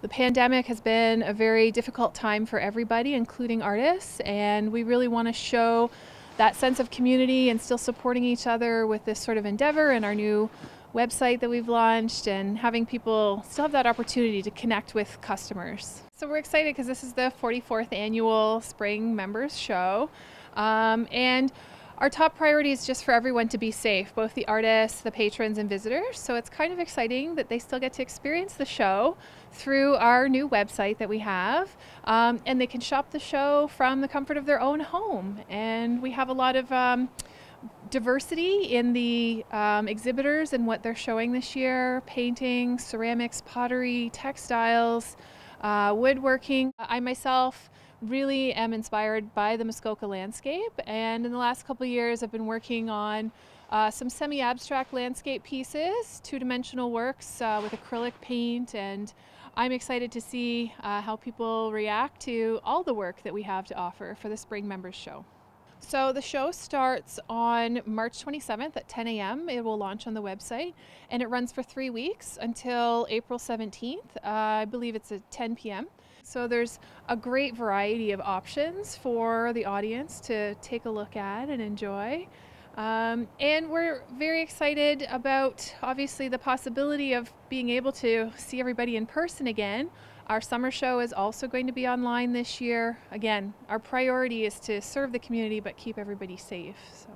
The pandemic has been a very difficult time for everybody, including artists, and we really want to show that sense of community and still supporting each other with this sort of endeavor and our new website that we've launched and having people still have that opportunity to connect with customers. So we're excited because this is the 44th annual Spring Members Show. Um, and our top priority is just for everyone to be safe, both the artists, the patrons, and visitors. So it's kind of exciting that they still get to experience the show through our new website that we have. Um, and they can shop the show from the comfort of their own home. And we have a lot of um, diversity in the um, exhibitors and what they're showing this year painting, ceramics, pottery, textiles, uh, woodworking. I myself really am inspired by the Muskoka landscape and in the last couple years I've been working on uh, some semi-abstract landscape pieces, two-dimensional works uh, with acrylic paint and I'm excited to see uh, how people react to all the work that we have to offer for the Spring Members Show. So the show starts on March 27th at 10 a.m. It will launch on the website and it runs for three weeks until April 17th. Uh, I believe it's at 10 p.m. So there's a great variety of options for the audience to take a look at and enjoy. Um, and we're very excited about obviously the possibility of being able to see everybody in person again. Our summer show is also going to be online this year. Again, our priority is to serve the community but keep everybody safe. So.